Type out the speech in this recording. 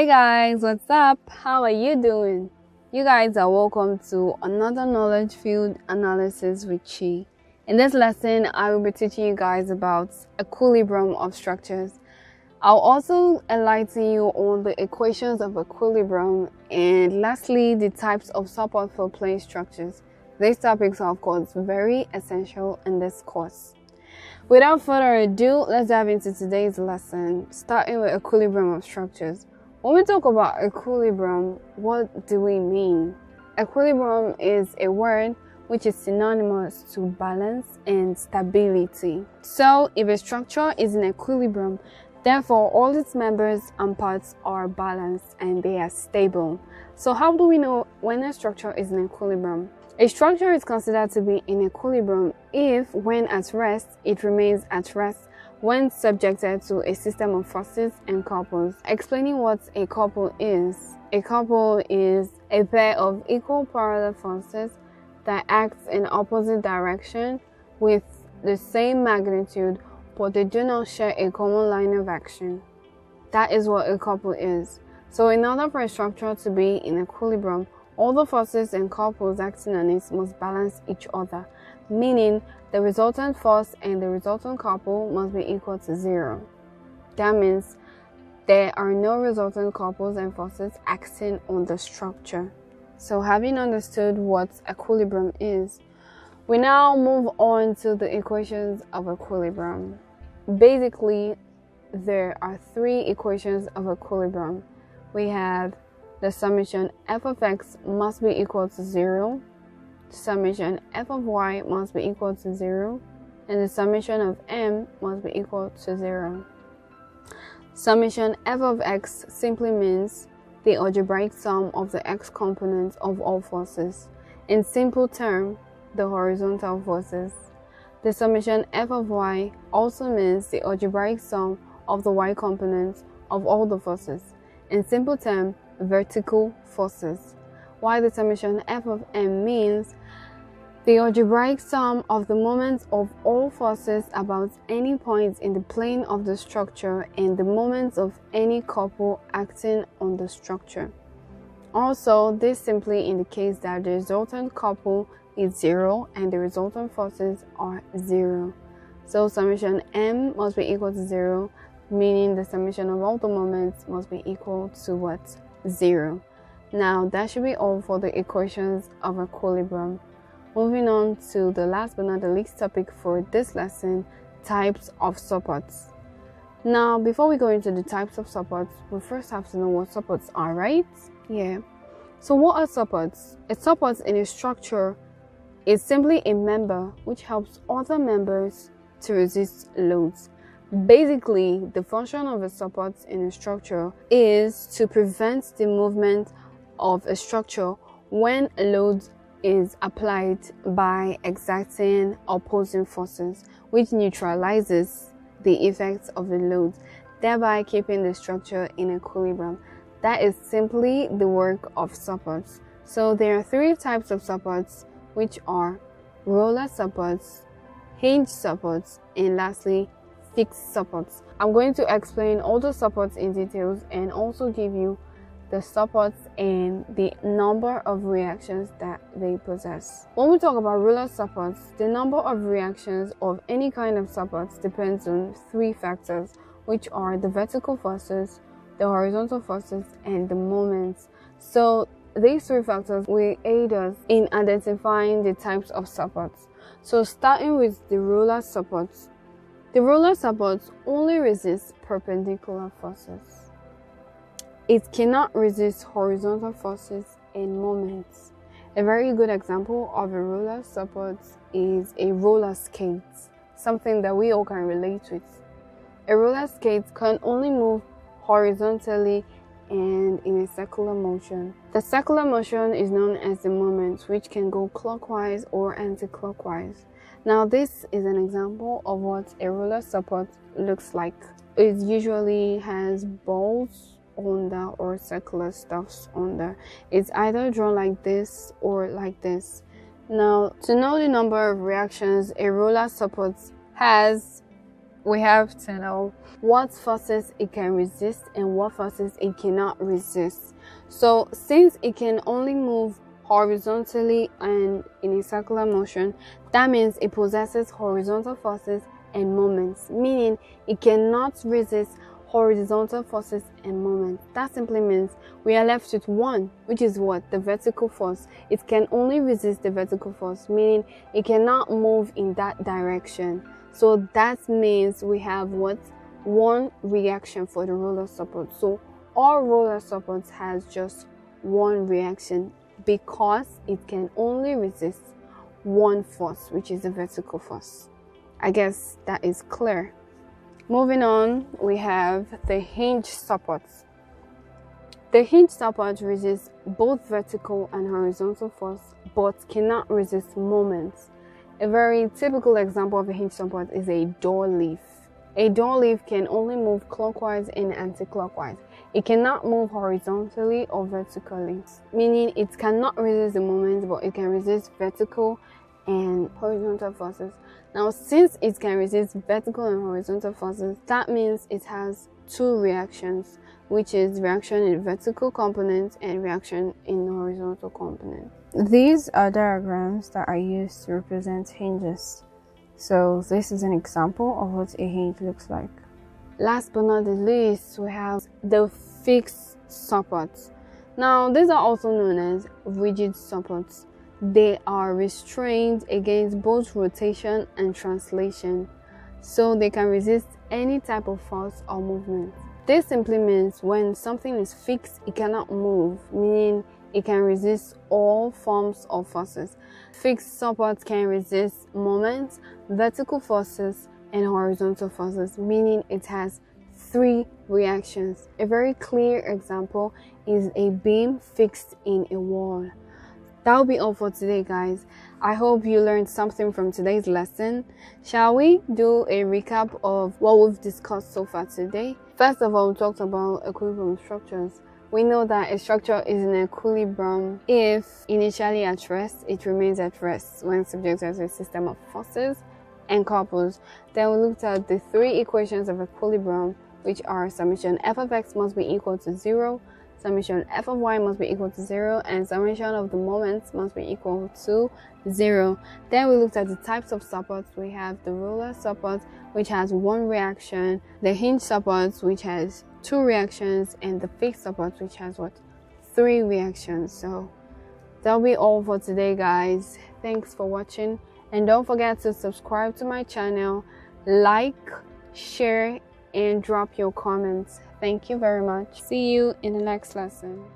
Hey guys, what's up? How are you doing? You guys are welcome to another knowledge field analysis with Chi. In this lesson, I will be teaching you guys about equilibrium of structures. I'll also enlighten you on the equations of equilibrium and lastly, the types of support for plane structures. These topics are of course very essential in this course. Without further ado, let's dive into today's lesson, starting with equilibrium of structures. When we talk about equilibrium, what do we mean? Equilibrium is a word which is synonymous to balance and stability. So, if a structure is in equilibrium, therefore all its members and parts are balanced and they are stable. So, how do we know when a structure is in equilibrium? A structure is considered to be in equilibrium if, when at rest, it remains at rest when subjected to a system of forces and couples. Explaining what a couple is. A couple is a pair of equal parallel forces that act in opposite direction with the same magnitude but they do not share a common line of action. That is what a couple is. So in order for a structure to be in equilibrium, all the forces and couples acting on it must balance each other, meaning the resultant force and the resultant couple must be equal to zero. That means there are no resultant couples and forces acting on the structure. So having understood what equilibrium is, we now move on to the equations of equilibrium. Basically, there are three equations of equilibrium. We have the summation f of x must be equal to 0, summation f of y must be equal to 0 and the summation of m must be equal to 0. Summation f of x simply means the algebraic sum of the x components of all forces. In simple term, the horizontal forces. The summation f of y also means the algebraic sum of the y components of all the forces. In simple term, vertical forces. While the summation f of m means the algebraic sum of the moments of all forces about any point in the plane of the structure and the moments of any couple acting on the structure. Also, this simply indicates that the resultant couple is zero and the resultant forces are zero. So summation m must be equal to zero, meaning the summation of all the moments must be equal to what? Zero. Now that should be all for the equations of equilibrium. Moving on to the last but not the least topic for this lesson types of supports. Now, before we go into the types of supports, we first have to know what supports are, right? Yeah. So, what are supports? A support in a structure is simply a member which helps other members to resist loads. Basically, the function of a support in a structure is to prevent the movement of a structure when a load is applied by exerting opposing forces, which neutralizes the effects of the load, thereby keeping the structure in equilibrium. That is simply the work of supports. So there are three types of supports, which are roller supports, hinge supports, and lastly, fixed supports. I'm going to explain all the supports in details and also give you the supports and the number of reactions that they possess. When we talk about roller supports, the number of reactions of any kind of supports depends on three factors, which are the vertical forces, the horizontal forces, and the moments. So these three factors will aid us in identifying the types of supports. So starting with the roller supports, the roller supports only resist perpendicular forces. It cannot resist horizontal forces and moments. A very good example of a roller support is a roller skate, something that we all can relate with. A roller skate can only move horizontally and in a circular motion. The circular motion is known as the moment, which can go clockwise or anti-clockwise. Now, this is an example of what a roller support looks like. It usually has balls on the or circular stuffs on there it's either drawn like this or like this now to know the number of reactions a roller support has we have to know what forces it can resist and what forces it cannot resist. So, since it can only move horizontally and in a circular motion, that means it possesses horizontal forces and moments, meaning it cannot resist horizontal forces and moments. That simply means we are left with one, which is what? The vertical force. It can only resist the vertical force, meaning it cannot move in that direction. So that means we have what? One reaction for the roller support. So all roller supports has just one reaction because it can only resist one force, which is the vertical force. I guess that is clear. Moving on, we have the hinge supports. The hinge support resists both vertical and horizontal force but cannot resist moments. A very typical example of a hinge support is a door leaf. A door leaf can only move clockwise and anti-clockwise. It cannot move horizontally or vertically, meaning it cannot resist the moment but it can resist vertical and horizontal forces. Now, since it can resist vertical and horizontal forces, that means it has two reactions, which is reaction in vertical component and reaction in horizontal component. These are diagrams that are used to represent hinges. So this is an example of what a hinge looks like. Last but not the least, we have the fixed supports. Now, these are also known as rigid supports. They are restrained against both rotation and translation, so they can resist any type of force or movement. This simply means when something is fixed, it cannot move, meaning it can resist all forms of forces. Fixed support can resist moments, vertical forces, and horizontal forces, meaning it has three reactions. A very clear example is a beam fixed in a wall. That'll be all for today, guys. I hope you learned something from today's lesson. Shall we do a recap of what we've discussed so far today? First of all, we talked about equilibrium structures. We know that a structure is in equilibrium if initially at rest, it remains at rest when subjected to a system of forces and couples. Then we looked at the three equations of equilibrium, which are summation f of x must be equal to 0, summation f of y must be equal to 0 and summation of the moments must be equal to 0. Then we looked at the types of supports. We have the roller support which has one reaction, the hinge support which has two reactions and the fixed support which has what? Three reactions. So that'll be all for today guys. Thanks for watching and don't forget to subscribe to my channel, like, share and drop your comments. Thank you very much. See you in the next lesson.